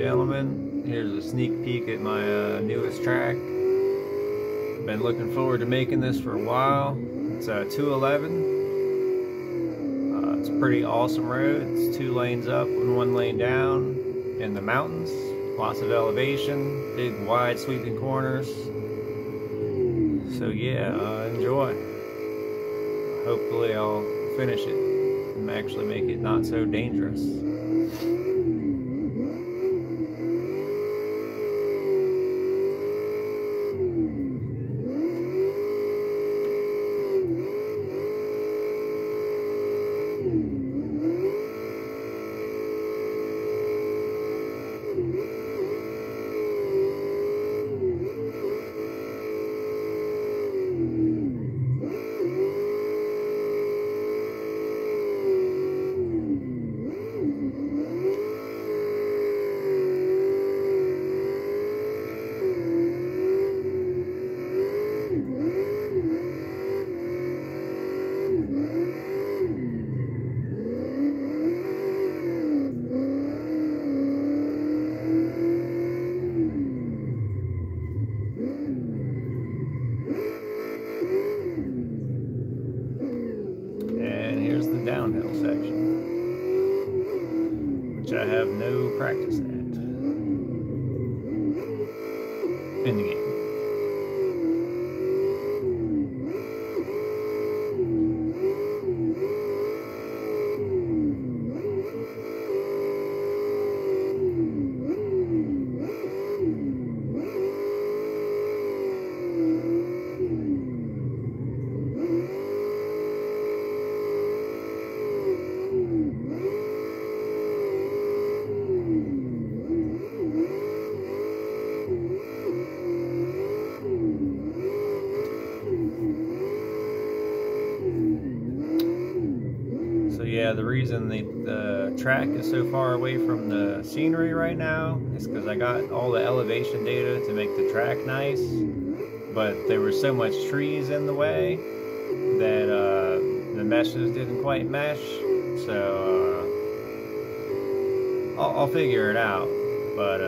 gentlemen. Here's a sneak peek at my uh, newest track. Been looking forward to making this for a while. It's a 211. Uh, it's a pretty awesome road. It's two lanes up and one lane down in the mountains. Lots of elevation, big wide sweeping corners. So yeah, uh, enjoy. Hopefully I'll finish it and actually make it not so dangerous. And here's the downhill section, which I have no practice at in the game. The reason the, the track is so far away from the scenery right now is because I got all the elevation data to make the track nice, but there were so much trees in the way that uh, the meshes didn't quite mesh. So uh, I'll, I'll figure it out, but